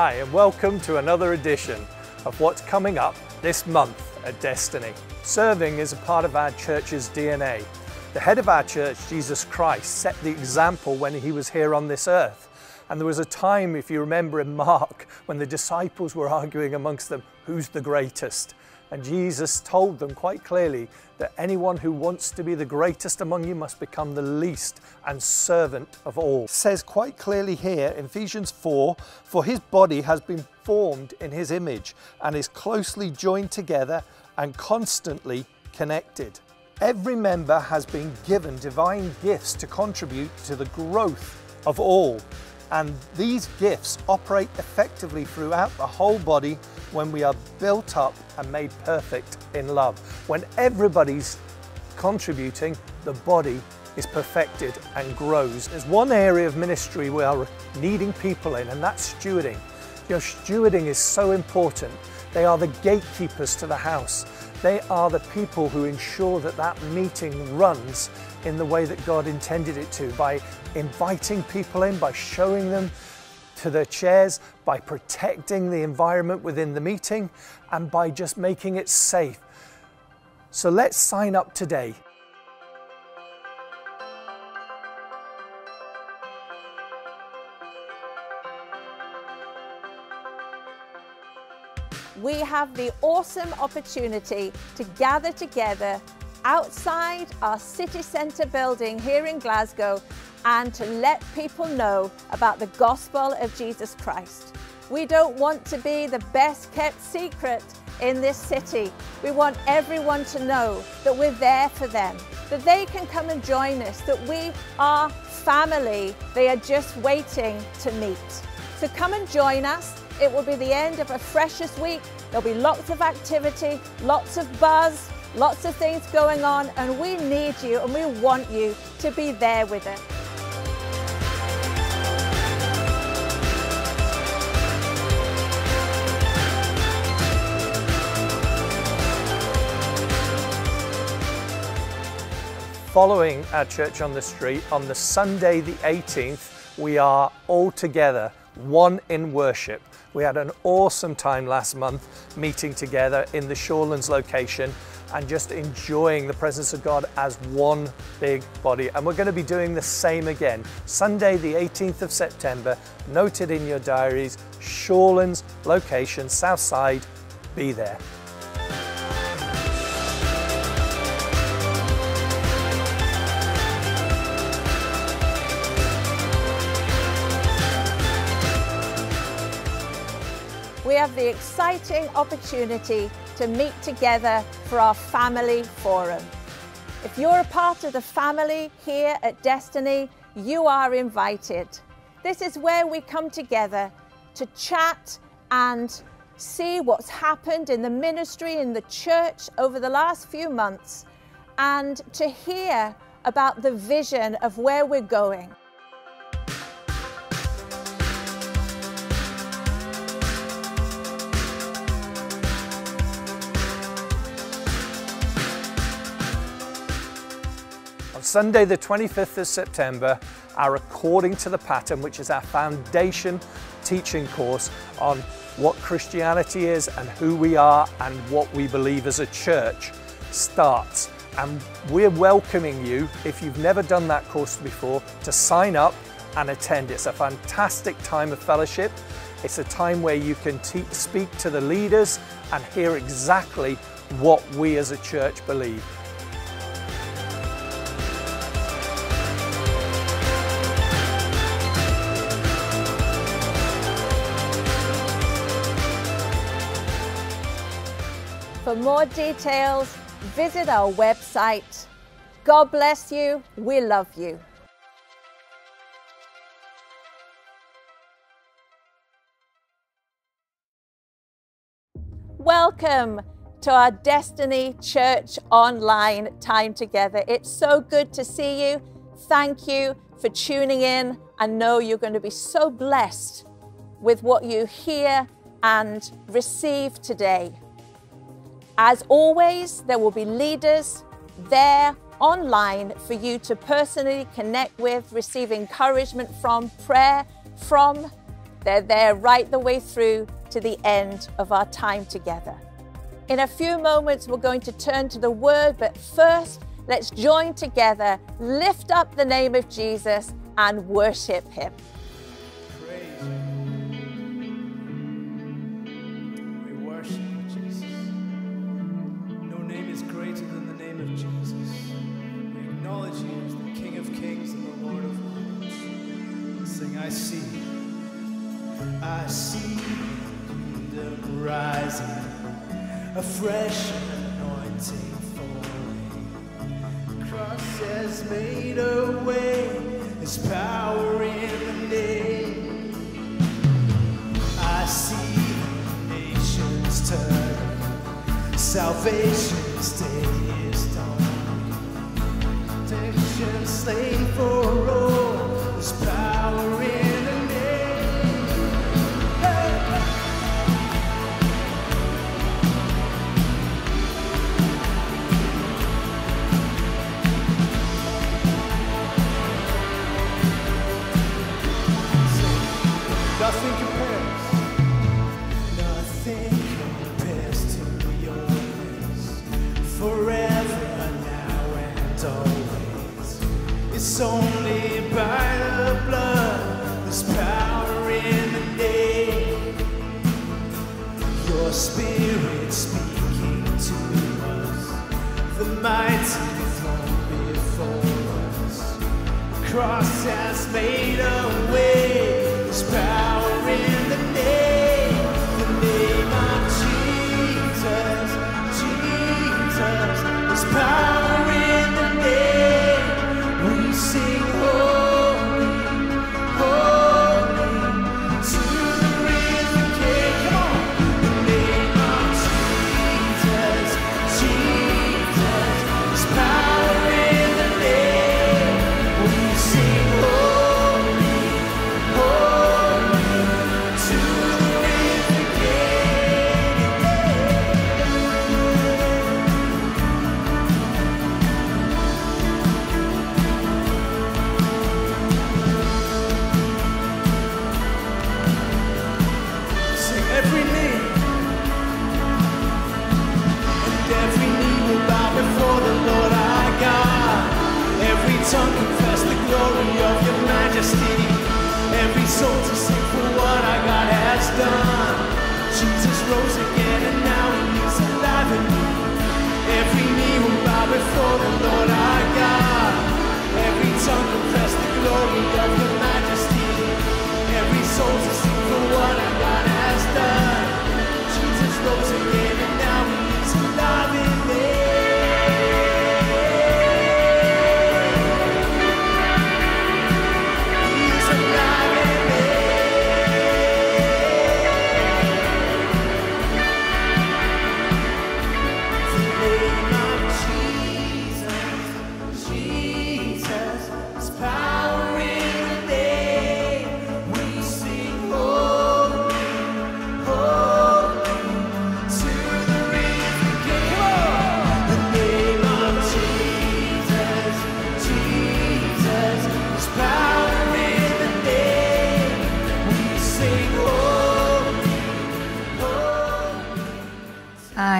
Hi, and welcome to another edition of what's coming up this month at Destiny. Serving is a part of our church's DNA. The head of our church, Jesus Christ, set the example when he was here on this earth. And there was a time, if you remember in Mark, when the disciples were arguing amongst them, who's the greatest? And Jesus told them quite clearly that anyone who wants to be the greatest among you must become the least and servant of all. It says quite clearly here in Ephesians 4 For his body has been formed in his image and is closely joined together and constantly connected. Every member has been given divine gifts to contribute to the growth of all. And these gifts operate effectively throughout the whole body when we are built up and made perfect in love. When everybody's contributing, the body is perfected and grows. There's one area of ministry we are needing people in, and that's stewarding. You know, stewarding is so important. They are the gatekeepers to the house. They are the people who ensure that that meeting runs in the way that God intended it to by inviting people in, by showing them to their chairs, by protecting the environment within the meeting, and by just making it safe. So let's sign up today. we have the awesome opportunity to gather together outside our city centre building here in Glasgow and to let people know about the gospel of Jesus Christ. We don't want to be the best kept secret in this city. We want everyone to know that we're there for them, that they can come and join us, that we are family. They are just waiting to meet. So come and join us. It will be the end of a freshers week. There'll be lots of activity, lots of buzz, lots of things going on, and we need you and we want you to be there with us. Following our church on the street, on the Sunday the 18th, we are all together, one in worship. We had an awesome time last month meeting together in the Shawlands location and just enjoying the presence of God as one big body. And we're going to be doing the same again. Sunday, the 18th of September, noted in your diaries, Shawlands location, South Side, be there. we have the exciting opportunity to meet together for our family forum. If you're a part of the family here at Destiny, you are invited. This is where we come together to chat and see what's happened in the ministry, in the church over the last few months, and to hear about the vision of where we're going. Sunday, the 25th of September, our According to the Pattern, which is our foundation teaching course on what Christianity is and who we are and what we believe as a church, starts. And we're welcoming you, if you've never done that course before, to sign up and attend. It's a fantastic time of fellowship. It's a time where you can speak to the leaders and hear exactly what we as a church believe. More details, visit our website. God bless you. We love you. Welcome to our Destiny Church online time together. It's so good to see you. Thank you for tuning in. I know you're going to be so blessed with what you hear and receive today. As always, there will be leaders there online for you to personally connect with, receive encouragement from, prayer from, They're there right the way through to the end of our time together. In a few moments, we're going to turn to the Word, but first, let's join together, lift up the name of Jesus, and worship Him. Acknowledge you as the King of Kings and the Lord of Lords. Sing, I see. I see the rising, a fresh anointing falling. Cross has made a way, there's power in the name. I see nations turn, salvation's bow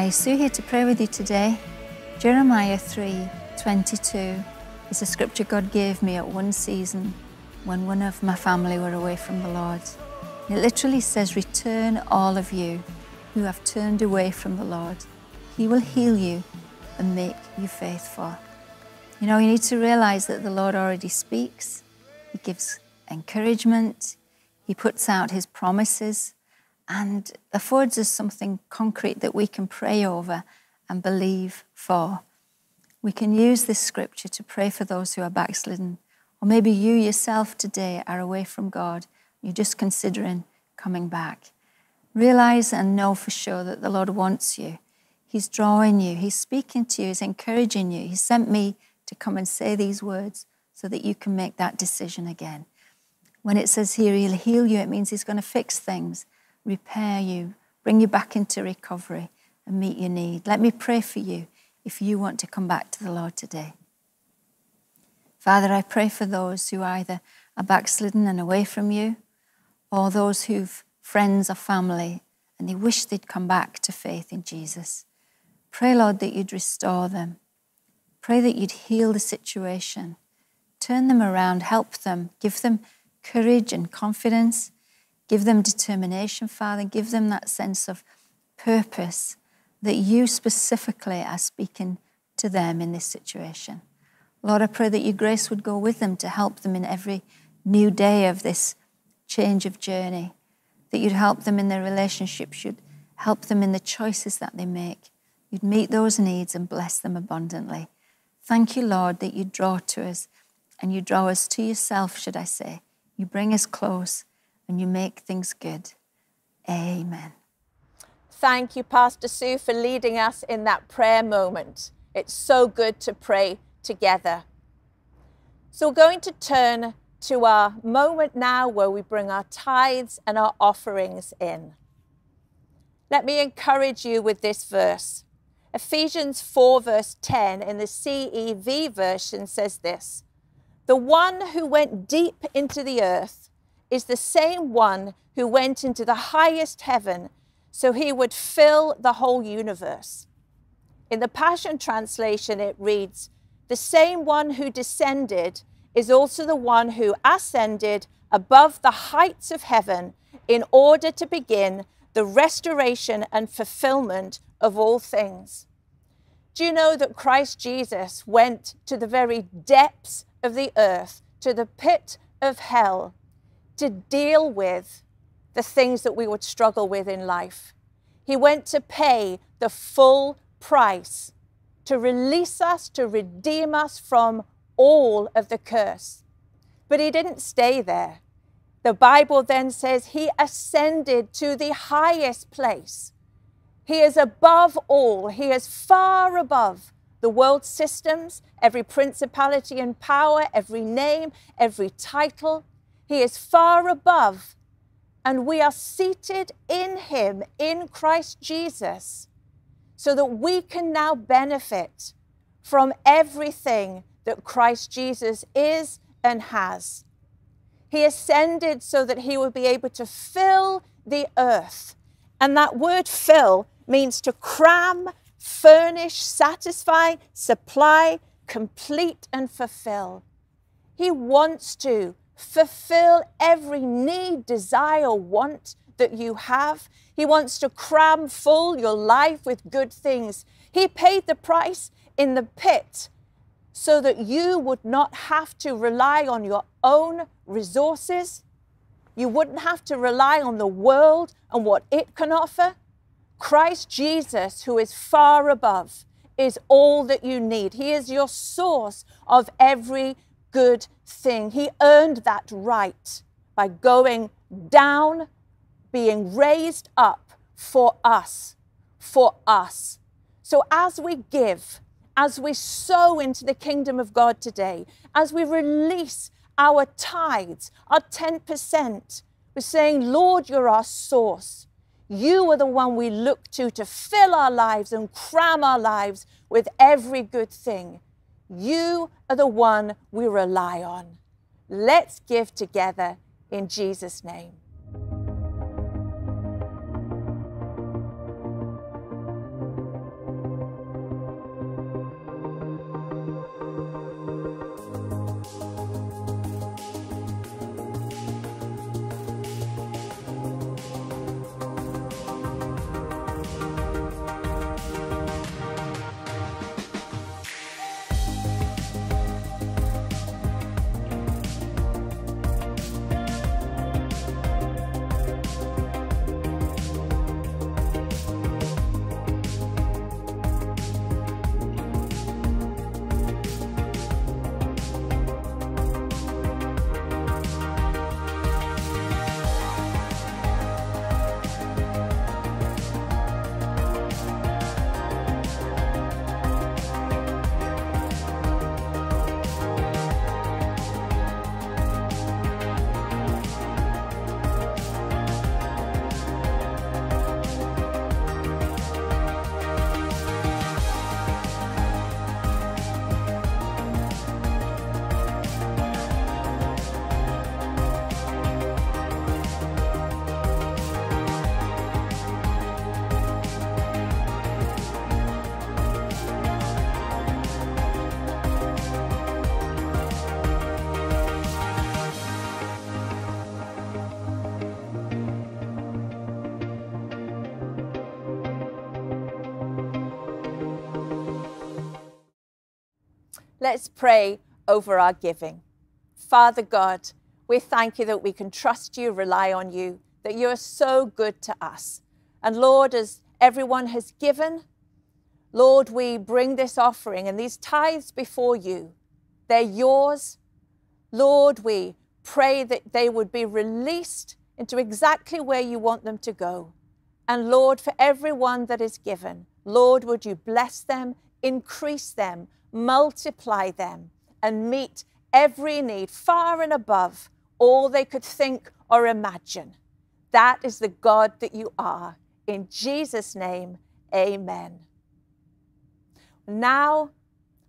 Hi, Sue here to pray with you today. Jeremiah 3 22 is a scripture God gave me at one season when one of my family were away from the Lord. It literally says, Return all of you who have turned away from the Lord. He will heal you and make you faithful. You know, you need to realize that the Lord already speaks, He gives encouragement, He puts out His promises and affords us something concrete that we can pray over and believe for. We can use this scripture to pray for those who are backslidden. Or maybe you yourself today are away from God. You're just considering coming back. Realize and know for sure that the Lord wants you. He's drawing you, He's speaking to you, He's encouraging you. He sent me to come and say these words so that you can make that decision again. When it says here, He'll heal you, it means He's going to fix things, repair you, bring you back into recovery, and meet your need. Let me pray for you if you want to come back to the Lord today. Father, I pray for those who either are backslidden and away from you, or those who've friends or family and they wish they'd come back to faith in Jesus. Pray, Lord, that you'd restore them. Pray that you'd heal the situation, turn them around, help them, give them courage and confidence, give them determination, Father, give them that sense of purpose that you specifically are speaking to them in this situation. Lord, I pray that your grace would go with them to help them in every new day of this change of journey, that you'd help them in their relationships, you'd help them in the choices that they make. You'd meet those needs and bless them abundantly. Thank you, Lord, that you draw to us and you draw us to yourself, should I say. You bring us close and you make things good. Amen. Thank you, Pastor Sue, for leading us in that prayer moment. It's so good to pray together. So, we're going to turn to our moment now where we bring our tithes and our offerings in. Let me encourage you with this verse. Ephesians 4, verse 10 in the CEV version says this The one who went deep into the earth is the same one who went into the highest heaven so he would fill the whole universe. In the Passion Translation, it reads, The same one who descended is also the one who ascended above the heights of heaven in order to begin the restoration and fulfillment of all things. Do you know that Christ Jesus went to the very depths of the earth, to the pit of hell, to deal with the things that we would struggle with in life. He went to pay the full price to release us, to redeem us from all of the curse. But he didn't stay there. The Bible then says he ascended to the highest place. He is above all, he is far above the world systems, every principality and power, every name, every title. He is far above and we are seated in Him, in Christ Jesus, so that we can now benefit from everything that Christ Jesus is and has. He ascended so that He would be able to fill the earth. And that word fill means to cram, furnish, satisfy, supply, complete, and fulfill. He wants to fulfill every need, desire, want that you have. He wants to cram full your life with good things. He paid the price in the pit so that you would not have to rely on your own resources. You wouldn't have to rely on the world and what it can offer. Christ Jesus, who is far above, is all that you need. He is your source of every good thing. He earned that right by going down, being raised up for us, for us. So as we give, as we sow into the kingdom of God today, as we release our tithes, our 10%, we're saying, Lord, you're our source. You are the one we look to to fill our lives and cram our lives with every good thing. You are the one we rely on. Let's give together in Jesus' name. Let's pray over our giving. Father God, we thank you that we can trust you, rely on you, that you are so good to us. And Lord, as everyone has given, Lord, we bring this offering and these tithes before you. They're yours. Lord, we pray that they would be released into exactly where you want them to go. And Lord, for everyone that is given, Lord, would you bless them, increase them, multiply them, and meet every need far and above all they could think or imagine. That is the God that you are. In Jesus' name, amen. Now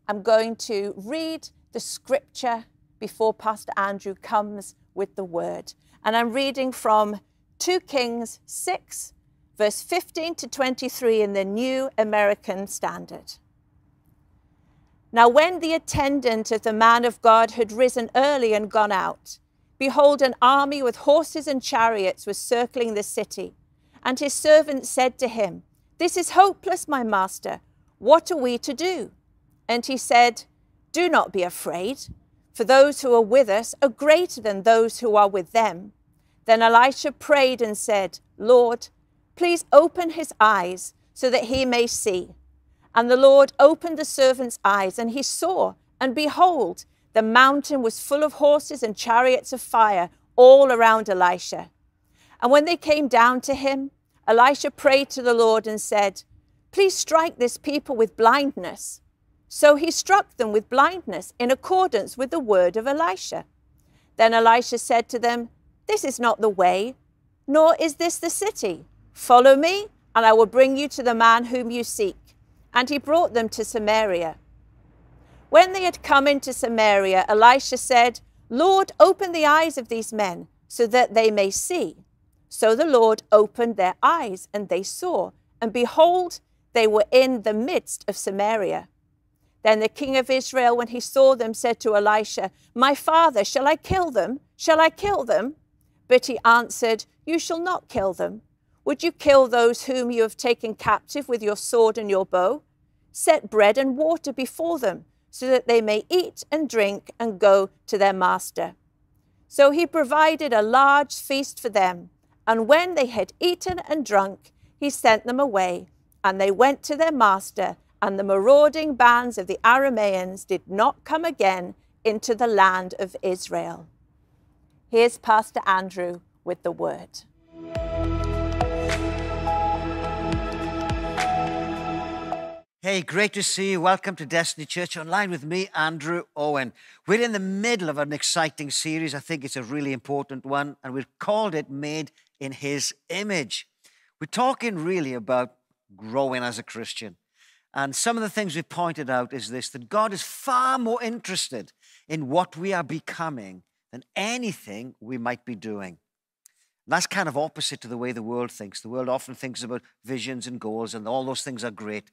I'm going to read the scripture before Pastor Andrew comes with the word. And I'm reading from 2 Kings 6, verse 15 to 23 in the New American Standard. Now, when the attendant of the man of God had risen early and gone out, behold, an army with horses and chariots was circling the city. And his servant said to him, This is hopeless, my master. What are we to do? And he said, Do not be afraid, for those who are with us are greater than those who are with them. Then Elisha prayed and said, Lord, please open his eyes so that he may see. And the Lord opened the servant's eyes, and he saw, and behold, the mountain was full of horses and chariots of fire all around Elisha. And when they came down to him, Elisha prayed to the Lord and said, Please strike this people with blindness. So he struck them with blindness in accordance with the word of Elisha. Then Elisha said to them, This is not the way, nor is this the city. Follow me, and I will bring you to the man whom you seek. And he brought them to Samaria. When they had come into Samaria, Elisha said, Lord, open the eyes of these men, so that they may see. So the Lord opened their eyes, and they saw, and behold, they were in the midst of Samaria. Then the king of Israel, when he saw them, said to Elisha, My father, shall I kill them? Shall I kill them? But he answered, You shall not kill them. Would you kill those whom you have taken captive with your sword and your bow? Set bread and water before them, so that they may eat and drink and go to their master. So he provided a large feast for them, and when they had eaten and drunk, he sent them away and they went to their master, and the marauding bands of the Arameans did not come again into the land of Israel. Here's Pastor Andrew with the word. Hey, great to see you. Welcome to Destiny Church Online with me, Andrew Owen. We're in the middle of an exciting series. I think it's a really important one, and we've called it Made in His Image. We're talking really about growing as a Christian. And some of the things we've pointed out is this that God is far more interested in what we are becoming than anything we might be doing. That's kind of opposite to the way the world thinks. The world often thinks about visions and goals, and all those things are great.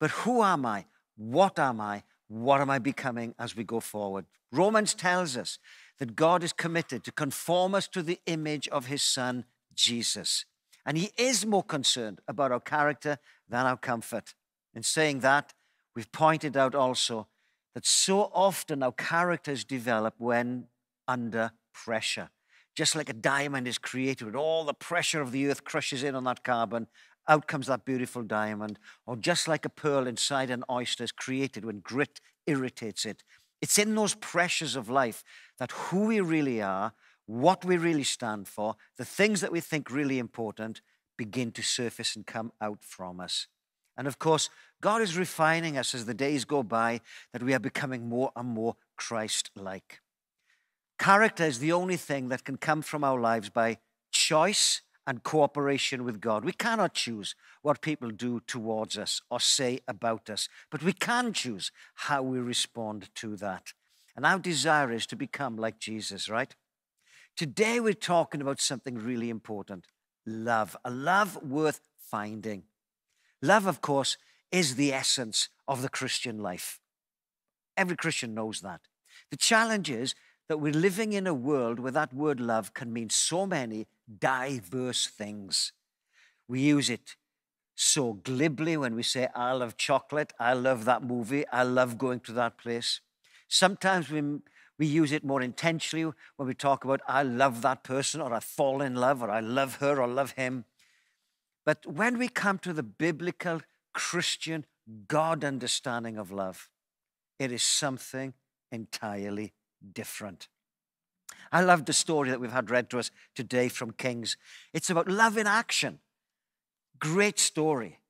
But who am I? What am I? What am I becoming as we go forward? Romans tells us that God is committed to conform us to the image of his son, Jesus. And he is more concerned about our character than our comfort. In saying that, we've pointed out also that so often our characters develop when under pressure. Just like a diamond is created when all the pressure of the earth crushes in on that carbon, out comes that beautiful diamond. Or just like a pearl inside an oyster is created when grit irritates it. It's in those pressures of life that who we really are what we really stand for, the things that we think really important, begin to surface and come out from us. And of course, God is refining us as the days go by that we are becoming more and more Christ like. Character is the only thing that can come from our lives by choice and cooperation with God. We cannot choose what people do towards us or say about us, but we can choose how we respond to that. And our desire is to become like Jesus, right? Today, we're talking about something really important love, a love worth finding. Love, of course, is the essence of the Christian life. Every Christian knows that. The challenge is that we're living in a world where that word love can mean so many diverse things. We use it so glibly when we say, I love chocolate, I love that movie, I love going to that place. Sometimes we, we use it more intentionally when we talk about, I love that person, or I fall in love, or I love her, or love him. But when we come to the biblical Christian God understanding of love, it is something entirely different. I love the story that we've had read to us today from Kings. It's about love in action. Great story.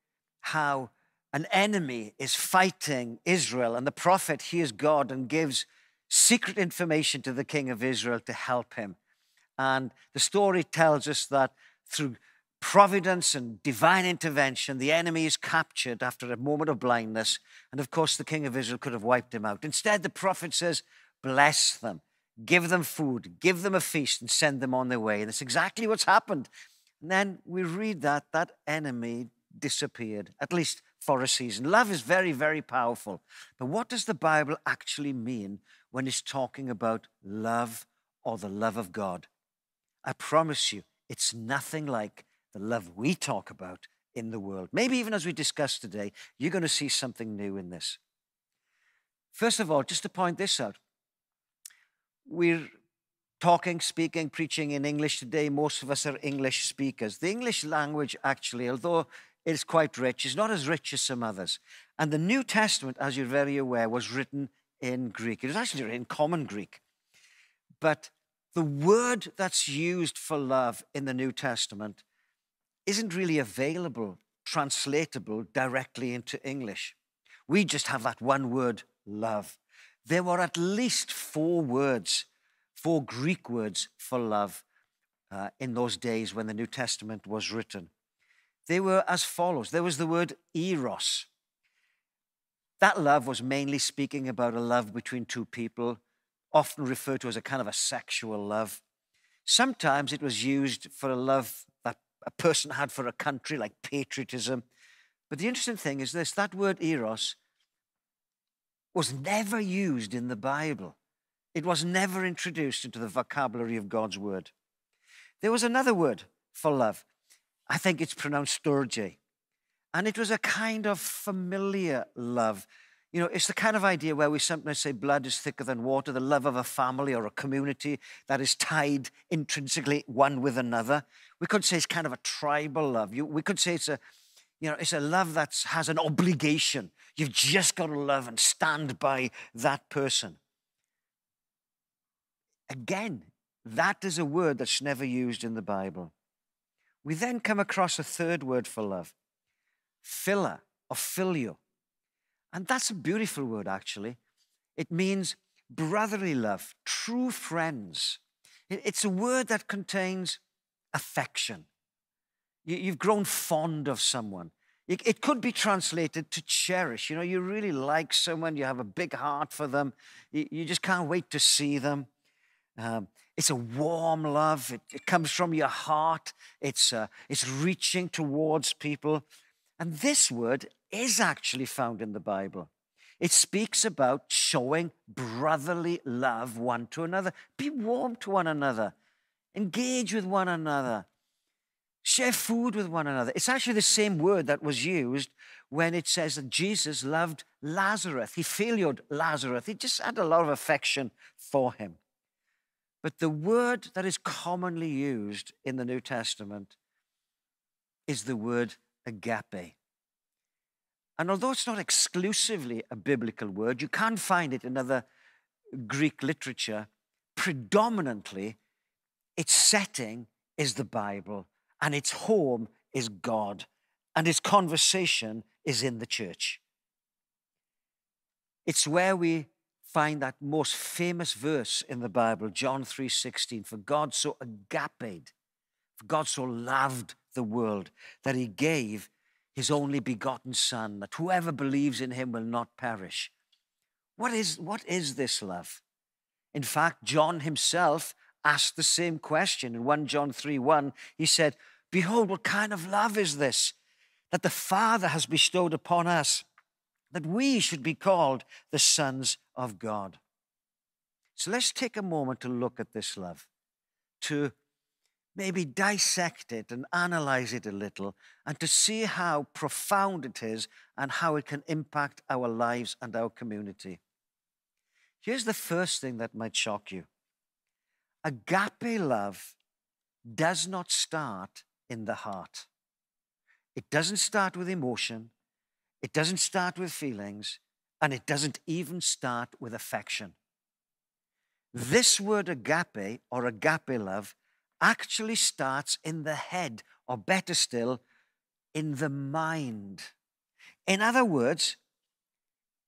How an enemy is fighting Israel, and the prophet hears God and gives secret information to the king of Israel to help him. And the story tells us that through providence and divine intervention, the enemy is captured after a moment of blindness. And of course, the king of Israel could have wiped him out. Instead, the prophet says, Bless them, give them food, give them a feast, and send them on their way. And that's exactly what's happened. And then we read that that enemy disappeared, at least for a season. Love is very, very powerful. But what does the Bible actually mean when it's talking about love or the love of God? I promise you, it's nothing like the love we talk about in the world. Maybe even as we discuss today, you're going to see something new in this. First of all, just to point this out, we're talking, speaking, preaching in English today. Most of us are English speakers. The English language, actually, although it's quite rich, is not as rich as some others. And the New Testament, as you're very aware, was written in Greek. It was actually written in common Greek. But the word that's used for love in the New Testament isn't really available, translatable directly into English. We just have that one word, love. There were at least four words, four Greek words for love uh, in those days when the New Testament was written. They were as follows there was the word eros. That love was mainly speaking about a love between two people, often referred to as a kind of a sexual love. Sometimes it was used for a love that a person had for a country, like patriotism. But the interesting thing is this that word eros was never used in the Bible, it was never introduced into the vocabulary of God's word. There was another word for love. I think it's pronounced storge. And it was a kind of familiar love. You know, it's the kind of idea where we sometimes say blood is thicker than water, the love of a family or a community that is tied intrinsically one with another. We could say it's kind of a tribal love. You, we could say it's a, you know, it's a love that has an obligation. You've just got to love and stand by that person. Again, that is a word that's never used in the Bible. We then come across a third word for love, philia or phileo. And that's a beautiful word, actually. It means brotherly love, true friends. It's a word that contains affection. You've grown fond of someone. It could be translated to cherish. You know, you really like someone, you have a big heart for them, you just can't wait to see them. Um, it's a warm love, it, it, comes from your heart, it's, uh, it's reaching towards people. And this word is actually found in the Bible. It speaks about showing brotherly love one to another. Be warm to one another. Engage with one another. Share food with one another. It's actually the same word that was used when it says that Jesus loved Lazarus. He filied Lazarus. He just had a lot of affection for him. But the word that is commonly used in the New Testament is the word agape. And although it's not exclusively a biblical word, you can find it in other Greek literature. Predominantly, its setting is the Bible, and its home is God, and its conversation is in the church. It's where we find that most famous verse in the Bible, John 3:16, for God so agaped, for God so loved the world that he gave his only begotten Son, that whoever believes in him will not perish. What is, what is this love? In fact, John himself asked the same question. In 1 John 3 1, he said, Behold, what kind of love is this that the Father has bestowed upon us, that we should be called the sons of God? So let's take a moment to look at this love, to maybe dissect it and analyze it a little and to see how profound it is and how it can impact our lives and our community. Here's the first thing that might shock you agape love does not start in the heart. It doesn't start with emotion, it doesn't start with feelings, and it doesn't even start with affection. This word agape or agape love actually starts in the head, or better still, in the mind. In other words,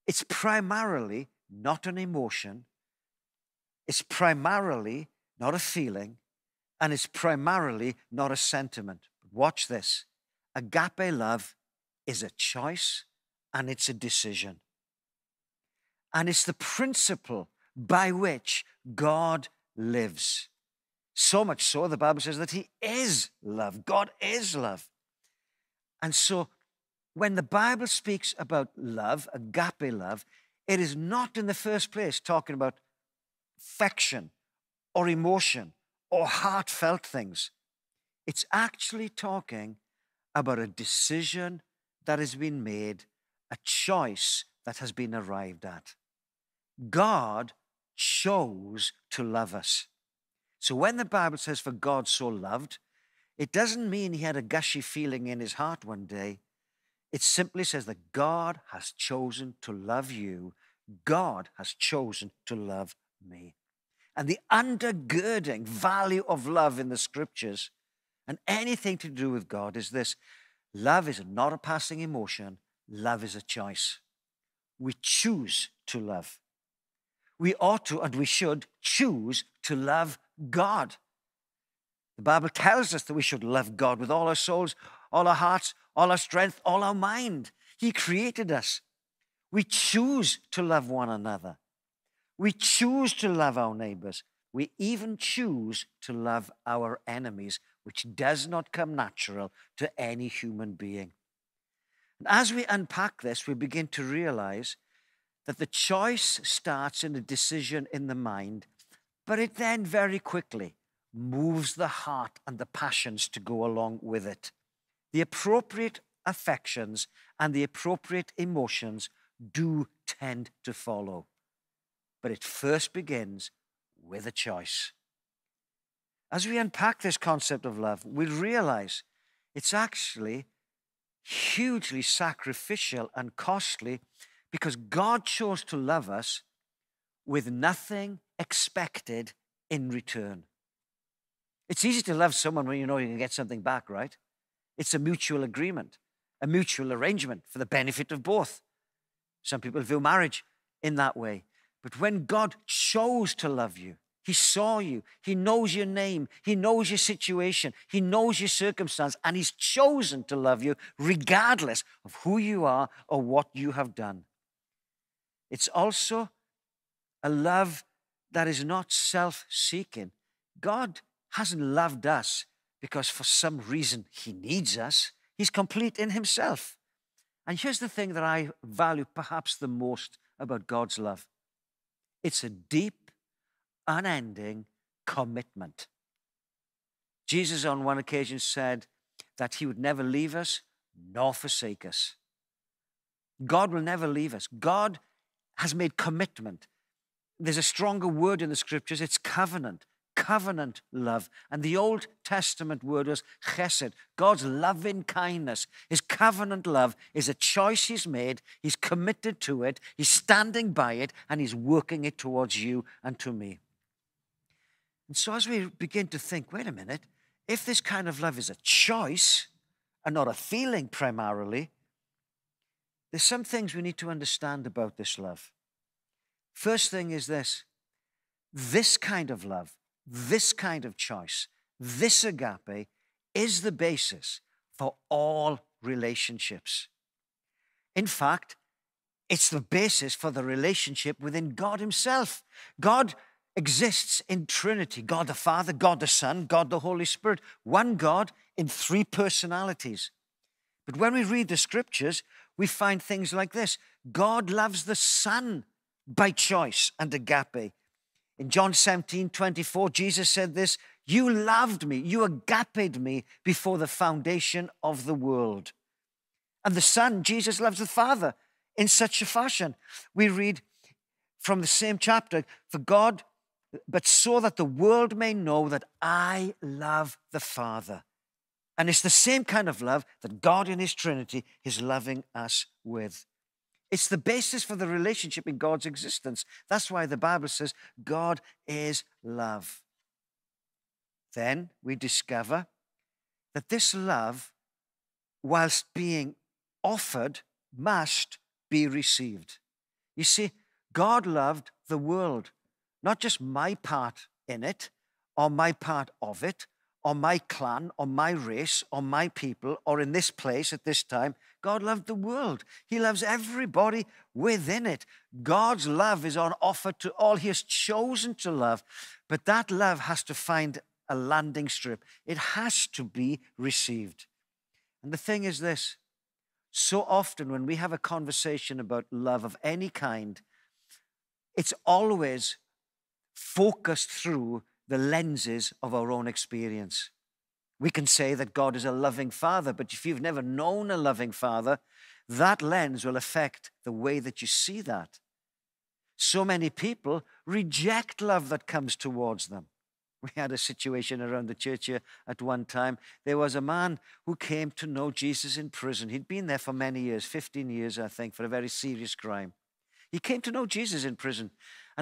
it's primarily not an emotion, it's primarily not a feeling, and it's primarily not a sentiment. But Watch this agape love is a choice and it's a decision. And it's the principle by which God lives. So much so, the Bible says that He is love. God is love. And so, when the Bible speaks about love, agape love, it is not in the first place talking about affection or emotion or heartfelt things. It's actually talking about a decision that has been made, a choice that has been arrived at. God chose to love us. So when the Bible says, For God so loved, it doesn't mean he had a gushy feeling in his heart one day. It simply says that God has chosen to love you. God has chosen to love me. And the undergirding value of love in the scriptures and anything to do with God is this love is not a passing emotion, love is a choice. We choose to love. We ought to and we should choose to love God. The Bible tells us that we should love God with all our souls, all our hearts, all our strength, all our mind. He created us. We choose to love one another. We choose to love our neighbors. We even choose to love our enemies, which does not come natural to any human being. And as we unpack this, we begin to realize that the choice starts in a decision in the mind, but it then very quickly moves the heart and the passions to go along with it. The appropriate affections and the appropriate emotions do tend to follow. But it first begins with a choice. As we unpack this concept of love, we realize it's actually hugely sacrificial and costly because God chose to love us with nothing expected in return. It's easy to love someone when you know you can get something back, right? It's a mutual agreement, a mutual arrangement for the benefit of both. Some people view marriage in that way. But when God chose to love you, He saw you, He knows your name, He knows your situation, He knows your circumstance, and He's chosen to love you regardless of who you are or what you have done. It's also a love that is not self seeking. God hasn't loved us because for some reason he needs us. He's complete in himself. And here's the thing that I value perhaps the most about God's love it's a deep, unending commitment. Jesus, on one occasion, said that he would never leave us nor forsake us. God will never leave us. God has made commitment. There's a stronger word in the scriptures, it's covenant covenant love. And the Old Testament word was chesed, God's loving kindness. His covenant love is a choice He's made, He's committed to it, He's standing by it, and He's working it towards you and to me. And so, as we begin to think, wait a minute, if this kind of love is a choice and not a feeling primarily, there's some things we need to understand about this love. First thing is this this kind of love this kind of choice, this agape, is the basis for all relationships. In fact, it's the basis for the relationship within God Himself. God exists in Trinity God the Father, God the Son, God the Holy Spirit, one God in three personalities. But when we read the scriptures, we find things like this God loves the Son by choice and agape. In John 17, 24, Jesus said this You loved me, you agaped me before the foundation of the world. And the Son, Jesus loves the Father in such a fashion. We read from the same chapter. For God, but so that the world may know that I love the Father. And it's the same kind of love that God in His Trinity is loving us with. It's the basis for the relationship in God's existence. That's why the Bible says God is love. Then we discover that this love, whilst being offered, must be received. You see, God loved the world, not just my part in it or my part of it, or my clan, or my race, or my people, or in this place at this time. God loved the world. He loves everybody within it. God's love is on offer to all. He has chosen to love, but that love has to find a landing strip. It has to be received. And the thing is this so often when we have a conversation about love of any kind, it's always focused through the lenses of our own experience. We can say that God is a loving father, but if you've never known a loving father, that lens will affect the way that you see that. So many people reject love that comes towards them. We had a situation around the church here at one time. There was a man who came to know Jesus in prison. He'd been there for many years, 15 years, I think, for a very serious crime. He came to know Jesus in prison.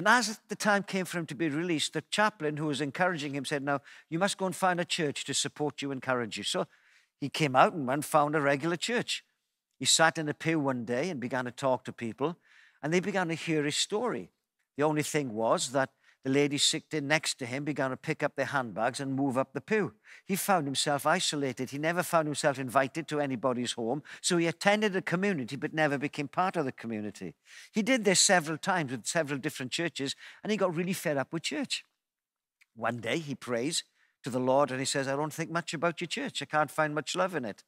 And as the time came for him to be released, the chaplain who was encouraging him said, Now, you must go and find a church to support you, encourage you. So he came out and found a regular church. He sat in a pew one day and began to talk to people, and they began to hear his story. The only thing was that the ladies sitting next to him began to pick up their handbags and move up the pew. He found himself isolated. He never found himself invited to anybody's home, so he attended a community but never became part of the community. He did this several times with several different churches, and he got really fed up with church. One day he prays to the Lord and he says, I don't think much about your church. I can't find much love in it.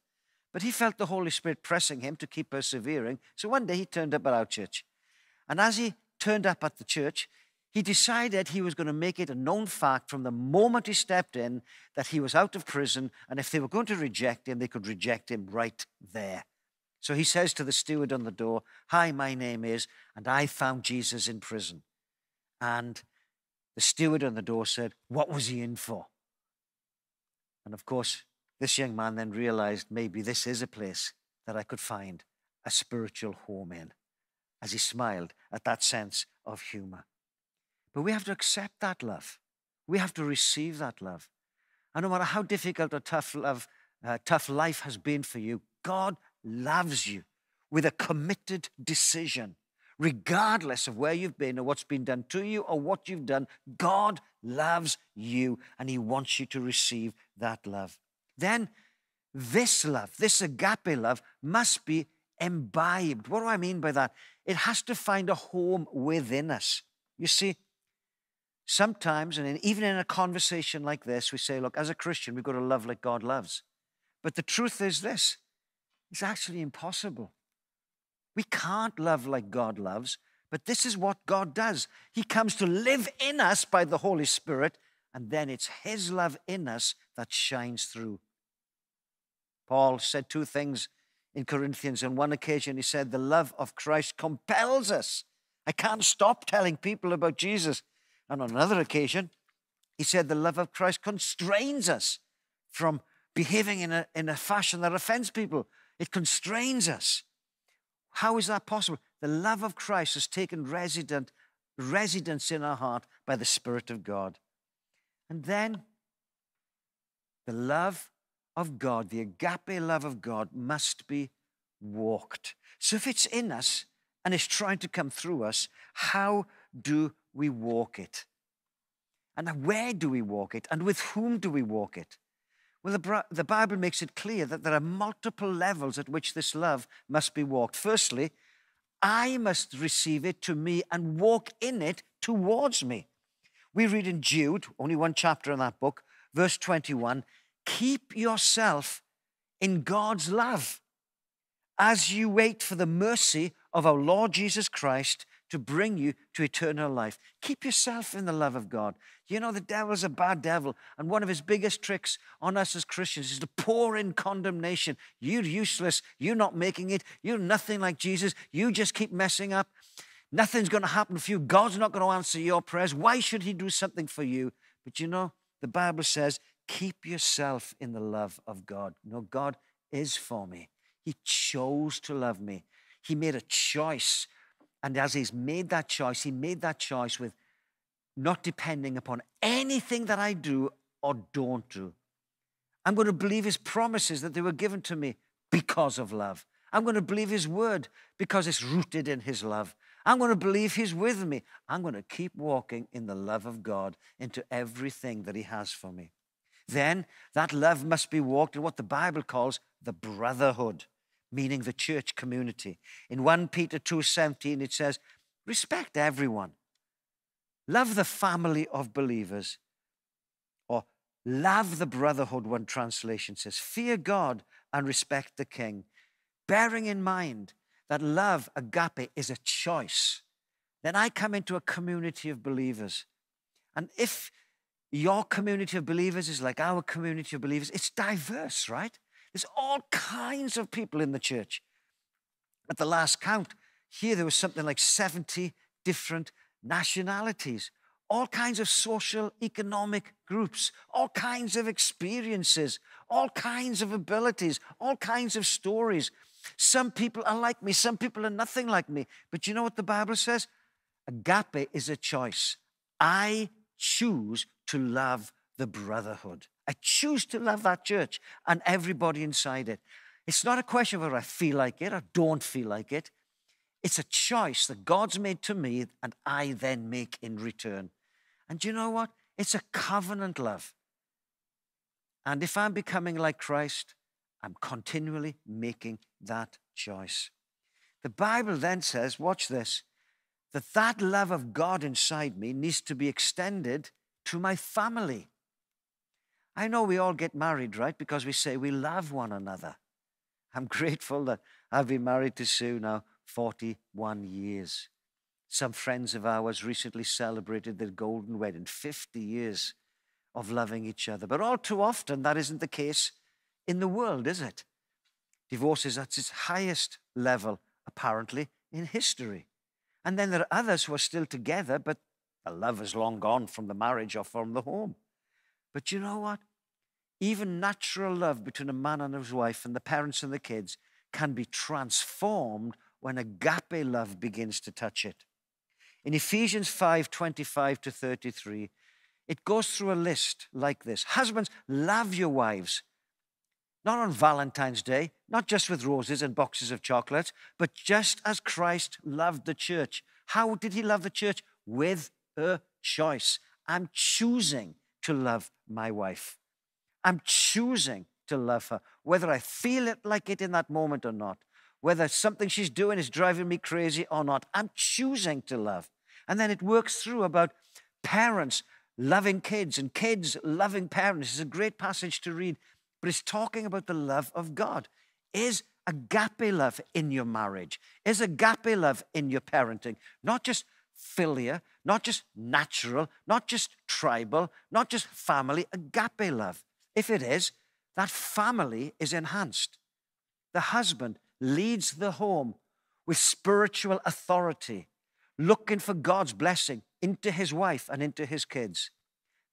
But he felt the Holy Spirit pressing him to keep persevering. So one day he turned up at our church. And as he turned up at the church, he decided he was going to make it a known fact from the moment he stepped in that he was out of prison, and if they were going to reject him, they could reject him right there. So he says to the steward on the door, Hi, my name is, and I found Jesus in prison. And the steward on the door said, What was he in for? And of course, this young man then realized maybe this is a place that I could find a spiritual home in, as he smiled at that sense of humor. But we have to accept that love. We have to receive that love. And no matter how difficult or tough, love, uh, tough life has been for you, God loves you with a committed decision. Regardless of where you've been or what's been done to you or what you've done, God loves you and He wants you to receive that love. Then, this love, this agape love, must be imbibed. What do I mean by that? It has to find a home within us. You see, Sometimes, and even in a conversation like this, we say, look, as a Christian, we've got to love like God loves. But the truth is this it's actually impossible. We can't love like God loves, but this is what God does. He comes to live in us by the Holy Spirit, and then it's His love in us that shines through. Paul said two things in Corinthians. On one occasion, he said, The love of Christ compels us. I can't stop telling people about Jesus. And on another occasion, he said the love of Christ constrains us from behaving in a, in a fashion that offends people. It constrains us. How is that possible? The love of Christ has taken resident, residence in our heart by the Spirit of God. And then the love of God, the agape love of God, must be walked. So if it's in us and it's trying to come through us, how do we walk it? And where do we walk it? And with whom do we walk it? Well, the, the Bible makes it clear that there are multiple levels at which this love must be walked. Firstly, I must receive it to me and walk in it towards me. We read in Jude, only one chapter in that book, verse 21 keep yourself in God's love as you wait for the mercy of our Lord Jesus Christ to bring you to eternal life. Keep yourself in the love of God. You know, the devil's a bad devil, and one of his biggest tricks on us as Christians is to pour in condemnation. You're useless. You're not making it. You're nothing like Jesus. You just keep messing up. Nothing's going to happen for you. God's not going to answer your prayers. Why should He do something for you? But you know, the Bible says, keep yourself in the love of God. You know, God is for me. He chose to love me. He made a choice. And as He's made that choice, He made that choice with not depending upon anything that I do or don't do. I'm going to believe His promises that they were given to me because of love. I'm going to believe His word because it's rooted in His love. I'm going to believe He's with me. I'm going to keep walking in the love of God into everything that He has for me. Then that love must be walked in what the Bible calls the brotherhood, meaning the church community. In 1 Peter 2:17 it says, "Respect everyone. Love the family of believers." Or love the brotherhood, one translation says. Fear God and respect the king, bearing in mind that love, agape, is a choice. Then I come into a community of believers. And if your community of believers is like our community of believers, it's diverse, right? There's all kinds of people in the church. At the last count, here there was something like 70 different nationalities, all kinds of social, economic groups, all kinds of experiences, all kinds of abilities, all kinds of stories. Some people are like me, some people are nothing like me. But you know what the Bible says? Agape is a choice. I choose to love the brotherhood. I choose to love that church and everybody inside it. It's not a question of whether I feel like it or don't feel like it. It's a choice that God's made to me and I then make in return. And you know what? It's a covenant love. And if I'm becoming like Christ, I'm continually making that choice. The Bible then says, watch this, that that love of God inside me needs to be extended to my family. I know we all get married, right? Because we say we love one another. I'm grateful that I've been married to Sue now 41 years. Some friends of ours recently celebrated their golden wedding, 50 years of loving each other. But all too often, that isn't the case in the world, is it? Divorce is at its highest level, apparently, in history. And then there are others who are still together, but the love is long gone from the marriage or from the home. But you know what? Even natural love between a man and his wife and the parents and the kids can be transformed when agape love begins to touch it. In Ephesians 5 25 to 33, it goes through a list like this Husbands, love your wives. Not on Valentine's Day, not just with roses and boxes of chocolates, but just as Christ loved the church. How did he love the church? With a choice. I'm choosing to love my wife. I'm choosing to love her, whether I feel it like it in that moment or not, whether something she's doing is driving me crazy or not. I'm choosing to love. And then it works through about parents loving kids and kids loving parents. It's a great passage to read, but it's talking about the love of God. Is agape love in your marriage? Is agape love in your parenting? Not just philia, not just natural, not just tribal, not just family, agape love. If it is, that family is enhanced. The husband leads the home with spiritual authority, looking for God's blessing into his wife and into his kids.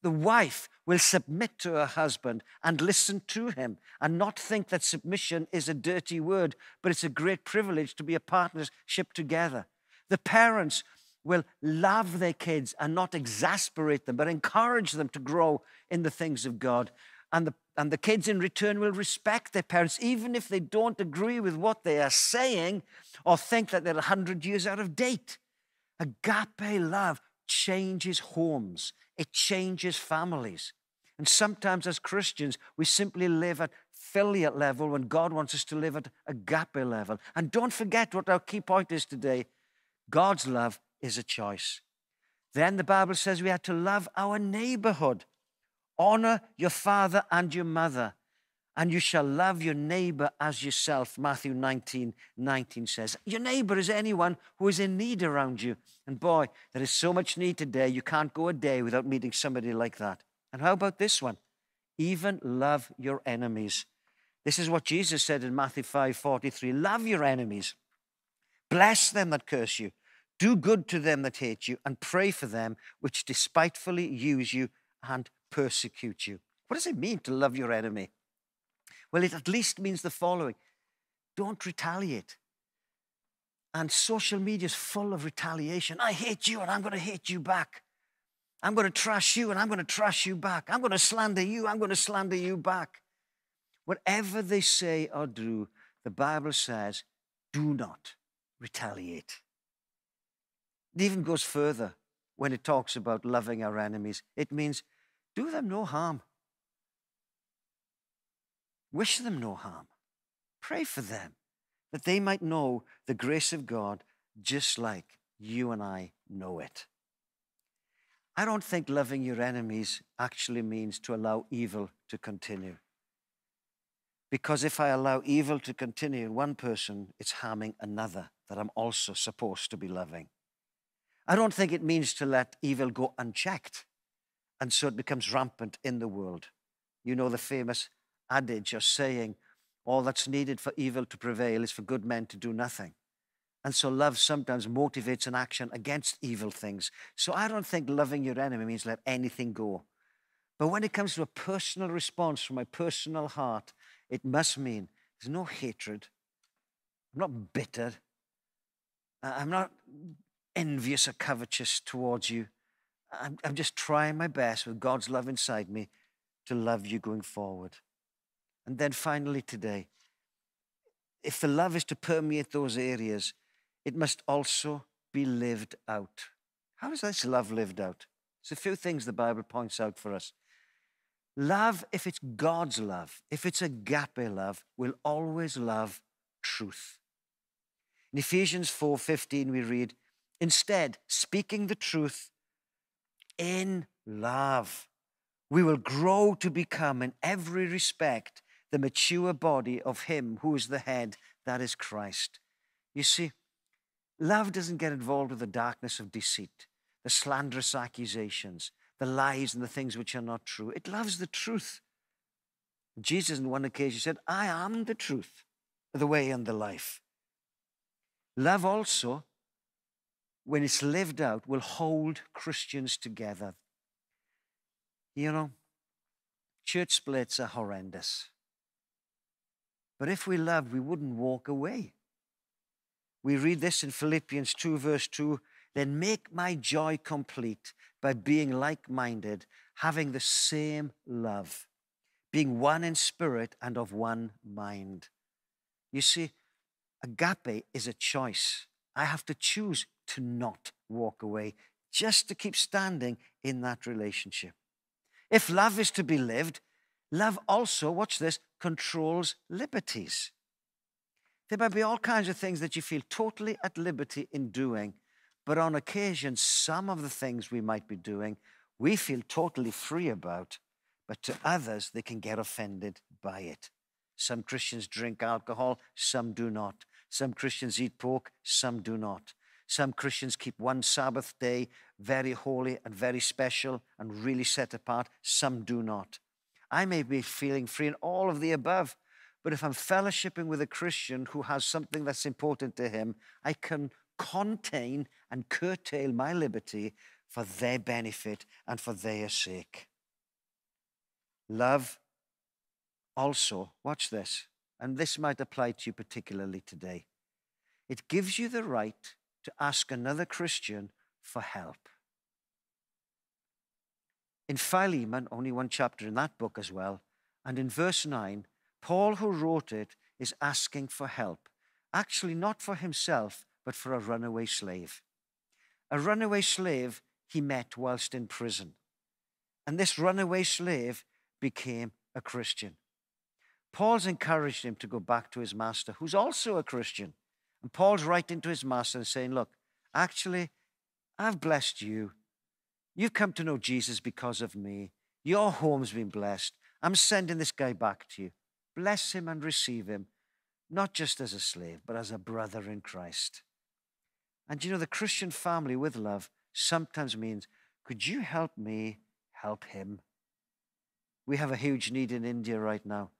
The wife will submit to her husband and listen to him and not think that submission is a dirty word, but it's a great privilege to be a partnership together. The parents will love their kids and not exasperate them, but encourage them to grow in the things of God. And the, and the kids in return will respect their parents, even if they don't agree with what they are saying or think that they're 100 years out of date. Agape love changes homes, it changes families. And sometimes as Christians, we simply live at philia level when God wants us to live at agape level. And don't forget what our key point is today God's love is a choice. Then the Bible says we had to love our neighborhood. Honor your father and your mother, and you shall love your neighbor as yourself. Matthew 19 19 says. Your neighbor is anyone who is in need around you. And boy, there is so much need today. You can't go a day without meeting somebody like that. And how about this one? Even love your enemies. This is what Jesus said in Matthew 5 43. Love your enemies. Bless them that curse you. Do good to them that hate you, and pray for them which despitefully use you and persecute you. What does it mean to love your enemy? Well, it at least means the following don't retaliate. And social media is full of retaliation. I hate you, and I'm going to hate you back. I'm going to trash you, and I'm going to trash you back. I'm going to slander you, I'm going to slander you back. Whatever they say or do, the Bible says, do not retaliate. It even goes further when it talks about loving our enemies. It means do them no harm, wish them no harm, pray for them that they might know the grace of God just like you and I know it. I don't think loving your enemies actually means to allow evil to continue. Because if I allow evil to continue in one person, it's harming another that I'm also supposed to be loving. I don't think it means to let evil go unchecked and so it becomes rampant in the world. You know the famous adage or saying, all that's needed for evil to prevail is for good men to do nothing. And so love sometimes motivates an action against evil things. So I don't think loving your enemy means let anything go. But when it comes to a personal response from my personal heart, it must mean there's no hatred. I'm not bitter. I'm not envious or covetous towards you. I'm, I'm just trying my best with God's love inside me to love you going forward. And then finally, today, if the love is to permeate those areas, it must also be lived out. How is this love lived out? There's a few things the Bible points out for us. Love, if it's God's love, if it's agape love, will always love truth. In Ephesians 4:15 we read, instead, speaking the truth in love, we will grow to become in every respect the mature body of him who is the head, that is Christ. You see, love doesn't get involved with the darkness of deceit, the slanderous accusations, the lies and the things which are not true. It loves the truth. Jesus, on one occasion, said, I am the truth, the way, and the life. Love also, when it's lived out, will hold Christians together. You know, church splits are horrendous. But if we loved, we wouldn't walk away. We read this in Philippians 2, verse 2 then make my joy complete by being like minded, having the same love, being one in spirit and of one mind. You see, agape is a choice. I have to choose to not walk away, just to keep standing in that relationship. If love is to be lived, love also, watch this, controls liberties. There might be all kinds of things that you feel totally at liberty in doing, but on occasion, some of the things we might be doing, we feel totally free about, but to others, they can get offended by it. Some Christians drink alcohol, some do not. Some Christians eat pork, some do not. Some Christians keep one Sabbath day very holy and very special and really set apart, some do not. I may be feeling free in all of the above, but if I'm fellowshipping with a Christian who has something that's important to him, I can contain and curtail my liberty for their benefit and for their sake. Love also, watch this, and this might apply to you particularly today. It gives you the right to ask another Christian for help. In Philemon, only one chapter in that book as well, and in verse 9, Paul, who wrote it, is asking for help. Actually, not for himself, but for a runaway slave. A runaway slave he met whilst in prison. And this runaway slave became a Christian. Paul's encouraged him to go back to his master, who's also a Christian. And Paul's writing to his master and saying, Look, actually, I've blessed you. You've come to know Jesus because of me. Your home's been blessed. I'm sending this guy back to you. Bless him and receive him, not just as a slave, but as a brother in Christ. And you know, the Christian family with love sometimes means, could you help me help him? We have a huge need in India right now.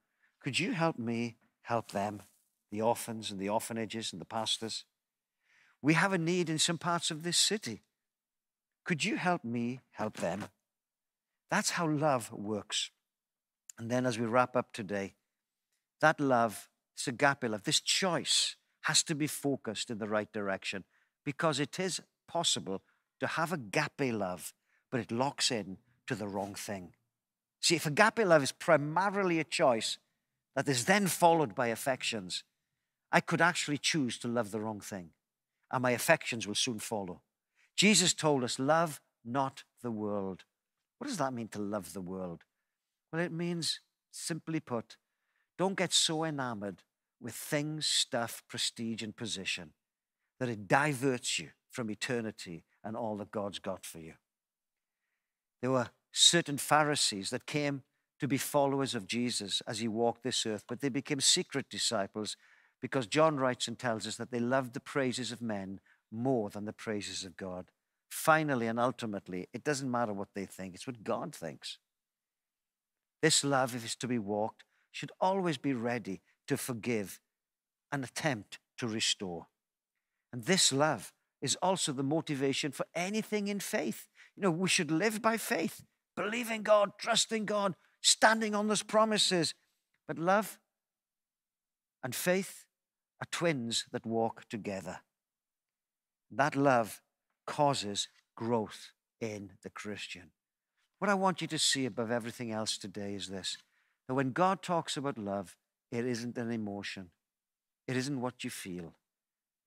Could you help me help them, the orphans and the orphanages and the pastors? We have a need in some parts of this city. Could you help me help them? That's how love works. And then as we wrap up today, that love, this agape love, this choice has to be focused in the right direction because it is possible to have agape love, but it locks in to the wrong thing. See, if agape love is primarily a choice that is then followed by affections, I could actually choose to love the wrong thing, and my affections will soon follow. Jesus told us, Love not the world. What does that mean to love the world? Well, it means, simply put, don't get so enamored with things, stuff, prestige, and position that it diverts you from eternity and all that God's got for you. There were certain Pharisees that came to be followers of Jesus as he walked this earth, but they became secret disciples because John writes and tells us that they loved the praises of men more than the praises of God. Finally and ultimately, it doesn't matter what they think, it's what God thinks. This love, if it's to be walked, should always be ready to forgive and attempt to restore. And this love is also the motivation for anything in faith. You know, we should live by faith, believing God, trusting God, standing on those promises. But love and faith are twins that walk together. That love causes growth in the Christian. What I want you to see above everything else today is this that when God talks about love, it isn't an emotion, it isn't what you feel,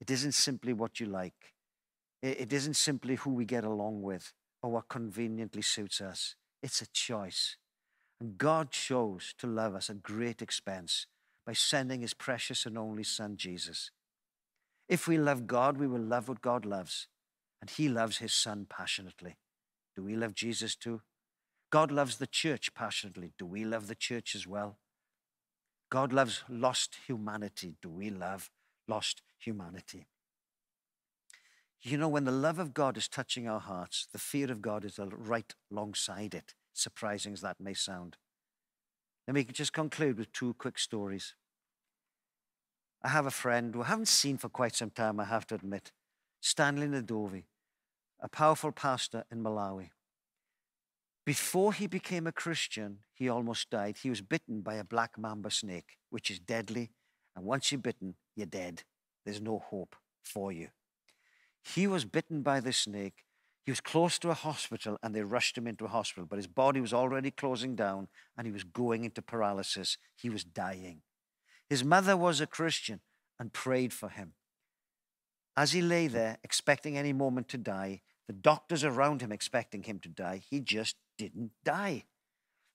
it isn't simply what you like, it isn't simply who we get along with or what conveniently suits us. It's a choice. And God chose to love us at great expense by sending his precious and only Son, Jesus. If we love God, we will love what God loves, and he loves his Son passionately. Do we love Jesus too? God loves the church passionately. Do we love the church as well? God loves lost humanity. Do we love lost humanity? You know, when the love of God is touching our hearts, the fear of God is right alongside it, surprising as that may sound. Let me just conclude with two quick stories. I have a friend who I haven't seen for quite some time, I have to admit, Stanley Ndovie, a powerful pastor in Malawi. Before he became a Christian, he almost died. He was bitten by a black mamba snake, which is deadly. And once you're bitten, you're dead. There's no hope for you. He was bitten by the snake. He was close to a hospital and they rushed him into a hospital, but his body was already closing down and he was going into paralysis. He was dying. His mother was a Christian and prayed for him. As he lay there, expecting any moment to die, the doctors around him expecting him to die, he just didn't die.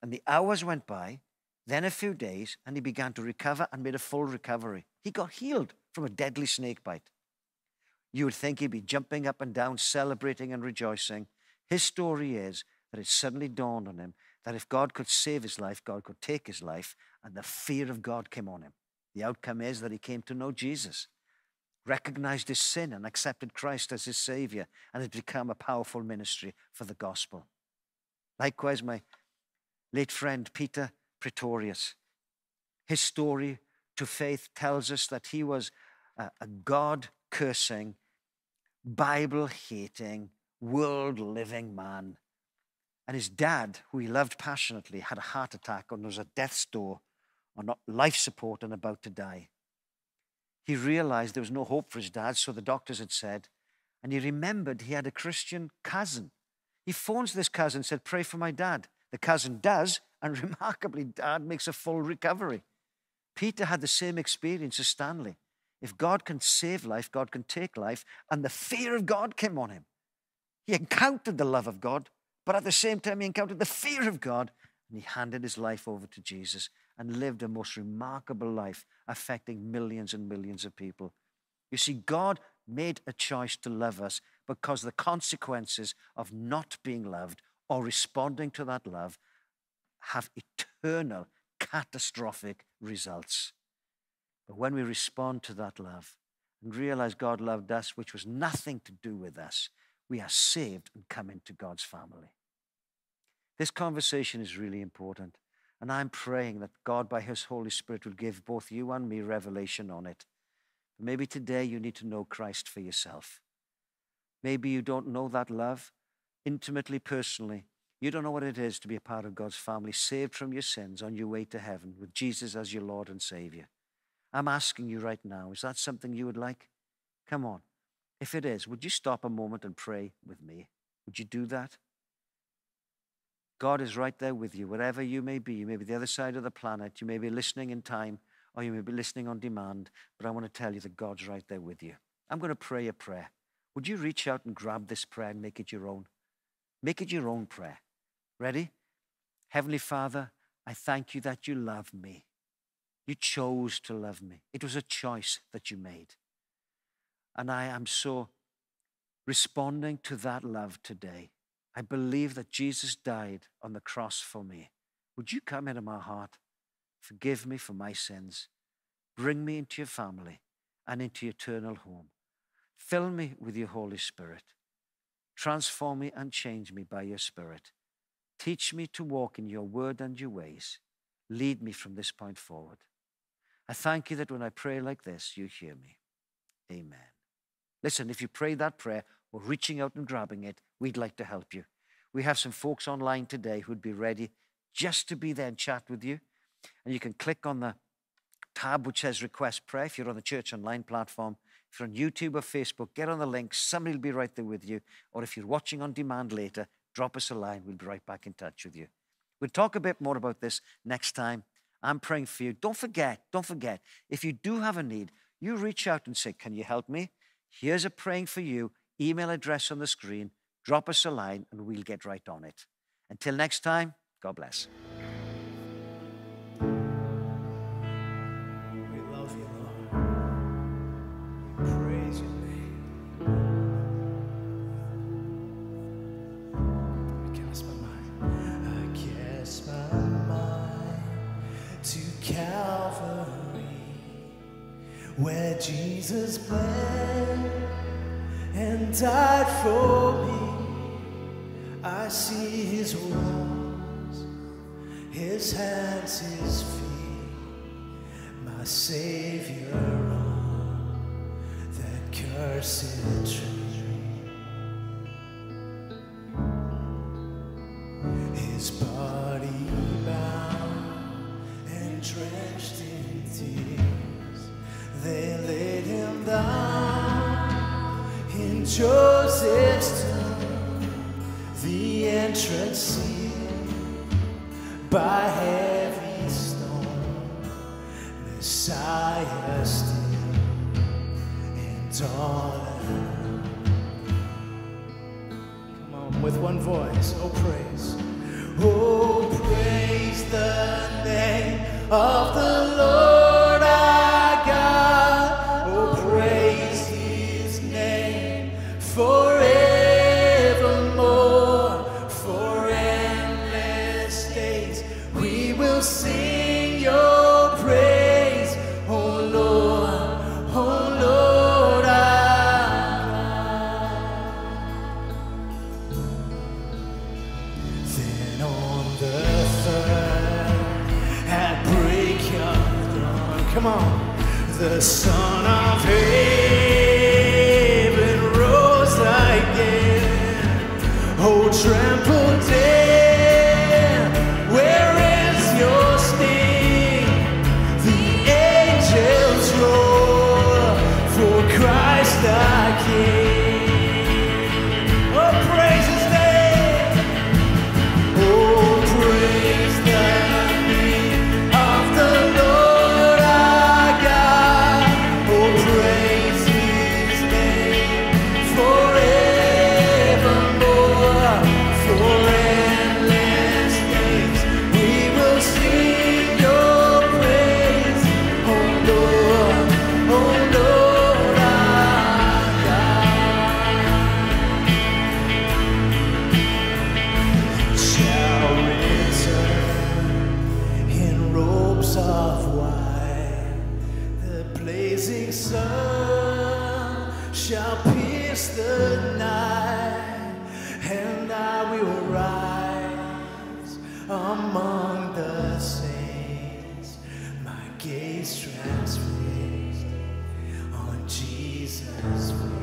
And the hours went by, then a few days, and he began to recover and made a full recovery. He got healed from a deadly snake bite. You would think he'd be jumping up and down, celebrating and rejoicing. His story is that it suddenly dawned on him that if God could save his life, God could take his life, and the fear of God came on him. The outcome is that he came to know Jesus, recognized his sin, and accepted Christ as his Savior, and has become a powerful ministry for the gospel. Likewise, my late friend Peter Pretorius, his story to faith tells us that he was a, a God cursing, Bible hating, world living man. And his dad, who he loved passionately, had a heart attack and was at death's door on life support and about to die. He realized there was no hope for his dad, so the doctors had said, and he remembered he had a Christian cousin. He phones this cousin and said, Pray for my dad. The cousin does, and remarkably, dad makes a full recovery. Peter had the same experience as Stanley. If God can save life, God can take life. And the fear of God came on him. He encountered the love of God, but at the same time, he encountered the fear of God. And he handed his life over to Jesus and lived a most remarkable life, affecting millions and millions of people. You see, God made a choice to love us because the consequences of not being loved or responding to that love have eternal, catastrophic results. But when we respond to that love and realize God loved us, which was nothing to do with us, we are saved and come into God's family. This conversation is really important. And I'm praying that God, by His Holy Spirit, will give both you and me revelation on it. Maybe today you need to know Christ for yourself. Maybe you don't know that love intimately, personally. You don't know what it is to be a part of God's family, saved from your sins on your way to heaven with Jesus as your Lord and Savior. I'm asking you right now, is that something you would like? Come on. If it is, would you stop a moment and pray with me? Would you do that? God is right there with you, wherever you may be. You may be the other side of the planet. You may be listening in time, or you may be listening on demand. But I want to tell you that God's right there with you. I'm going to pray a prayer. Would you reach out and grab this prayer and make it your own? Make it your own prayer. Ready? Heavenly Father, I thank you that you love me. You chose to love me. It was a choice that you made. And I am so responding to that love today. I believe that Jesus died on the cross for me. Would you come into my heart? Forgive me for my sins. Bring me into your family and into your eternal home. Fill me with your Holy Spirit. Transform me and change me by your Spirit. Teach me to walk in your word and your ways. Lead me from this point forward. I thank you that when I pray like this, you hear me. Amen. Listen, if you pray that prayer or reaching out and grabbing it, we'd like to help you. We have some folks online today who'd be ready just to be there and chat with you. And you can click on the tab which says request prayer if you're on the church online platform. If you're on YouTube or Facebook, get on the link. Somebody will be right there with you. Or if you're watching on demand later, drop us a line. We'll be right back in touch with you. We'll talk a bit more about this next time. I'm praying for you. Don't forget, don't forget, if you do have a need, you reach out and say, Can you help me? Here's a praying for you email address on the screen. Drop us a line and we'll get right on it. Until next time, God bless. Jesus bled and died for me. I see his wounds, his hands, his feet, my Savior on that cursed tree. Joseph's tomb, the entrance sealed by heavy stone, Messiah still and alone. Come on, with one voice, oh praise, oh praise the name of the blazing sun shall pierce the night, and I will rise among the saints. My gaze transfixed on Jesus. Oh,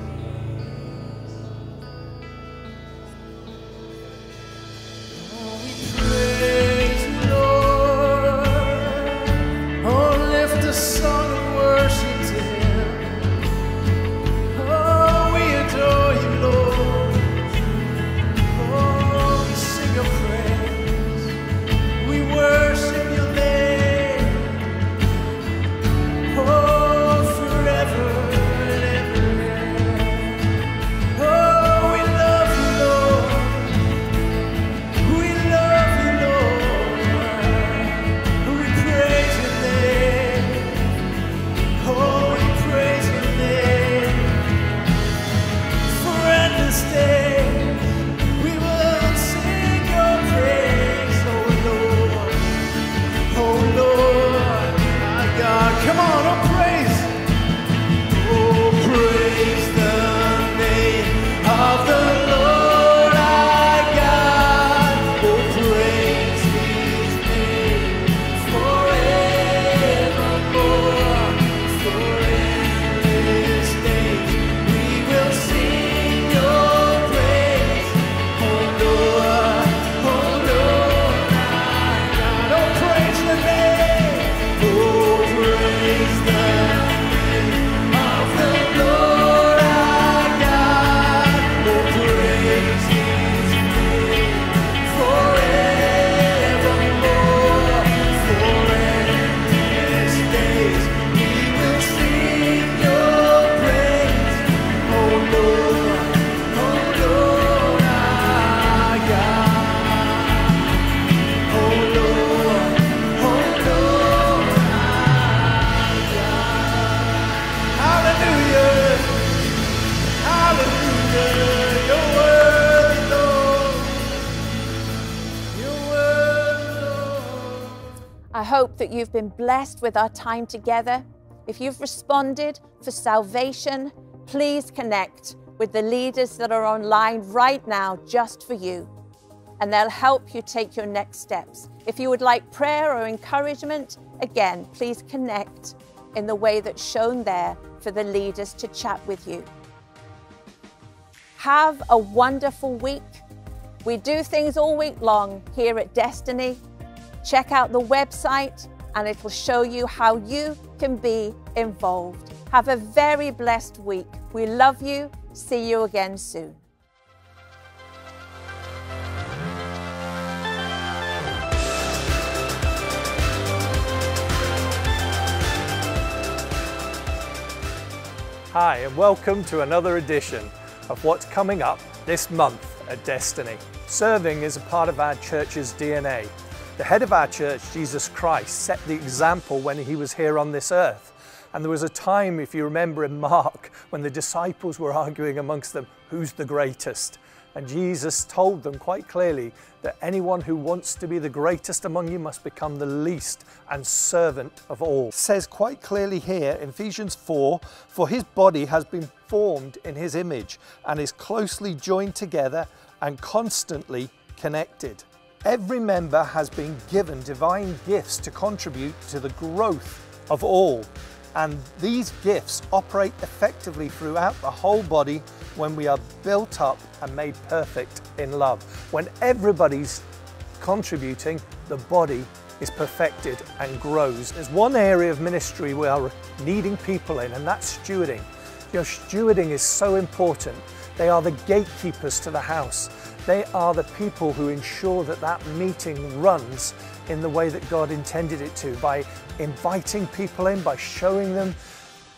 that you've been blessed with our time together. If you've responded for salvation, please connect with the leaders that are online right now just for you, and they'll help you take your next steps. If you would like prayer or encouragement, again, please connect in the way that's shown there for the leaders to chat with you. Have a wonderful week. We do things all week long here at Destiny. Check out the website and it will show you how you can be involved. Have a very blessed week. We love you. See you again soon. Hi, and welcome to another edition of what's coming up this month at Destiny. Serving is a part of our church's DNA. The head of our church, Jesus Christ, set the example when he was here on this earth. And there was a time, if you remember in Mark, when the disciples were arguing amongst them, who's the greatest? And Jesus told them quite clearly that anyone who wants to be the greatest among you must become the least and servant of all. It says quite clearly here in Ephesians 4 For his body has been formed in his image and is closely joined together and constantly connected. Every member has been given divine gifts to contribute to the growth of all. And these gifts operate effectively throughout the whole body when we are built up and made perfect in love. When everybody's contributing, the body is perfected and grows. There's one area of ministry we are needing people in, and that's stewarding. You know, stewarding is so important. They are the gatekeepers to the house. They are the people who ensure that that meeting runs in the way that God intended it to by inviting people in, by showing them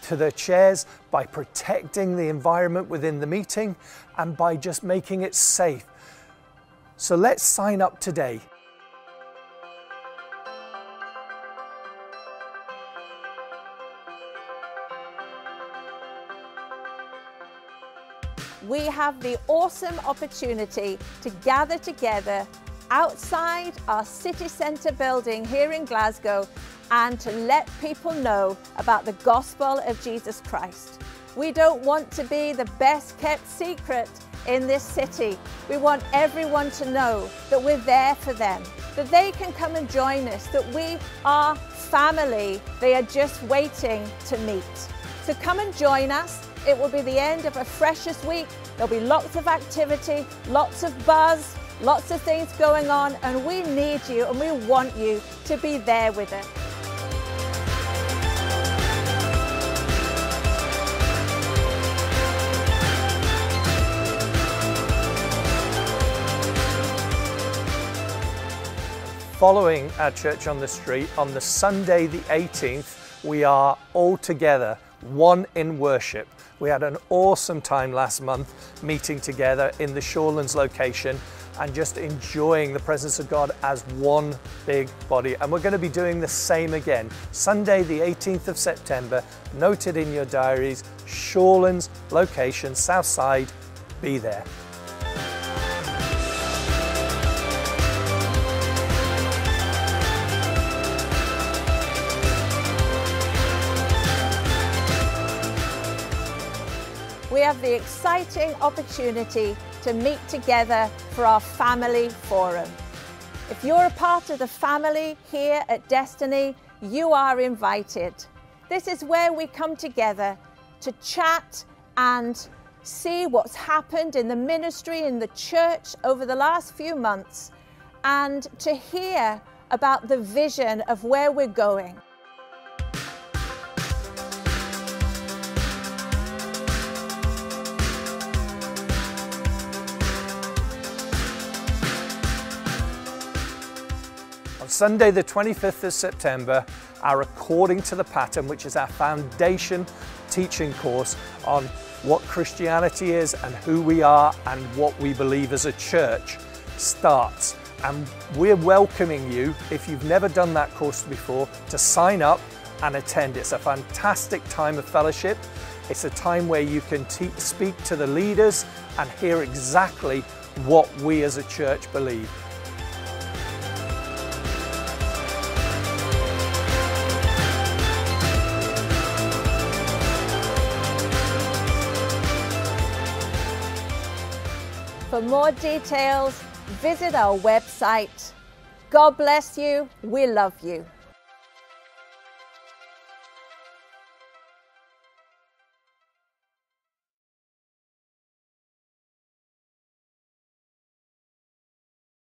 to their chairs, by protecting the environment within the meeting, and by just making it safe. So let's sign up today. We have the awesome opportunity to gather together outside our city centre building here in Glasgow and to let people know about the gospel of Jesus Christ. We don't want to be the best kept secret in this city. We want everyone to know that we're there for them, that they can come and join us, that we are family. They are just waiting to meet. So come and join us it will be the end of a freshers week. There'll be lots of activity, lots of buzz, lots of things going on, and we need you and we want you to be there with us. Following our church on the street, on the Sunday the 18th, we are all together, one in worship. We had an awesome time last month meeting together in the Shawlands location and just enjoying the presence of God as one big body. And we're going to be doing the same again. Sunday, the 18th of September, noted in your diaries, Shawlands location, Southside, be there. Have the exciting opportunity to meet together for our family forum. If you're a part of the family here at Destiny, you are invited. This is where we come together to chat and see what's happened in the ministry, in the church over the last few months, and to hear about the vision of where we're going. Sunday, the 25th of September, our According to the Pattern, which is our foundation teaching course on what Christianity is and who we are and what we believe as a church, starts. And we're welcoming you, if you've never done that course before, to sign up and attend. It's a fantastic time of fellowship. It's a time where you can speak to the leaders and hear exactly what we as a church believe. For more details, visit our website. God bless you. We love you.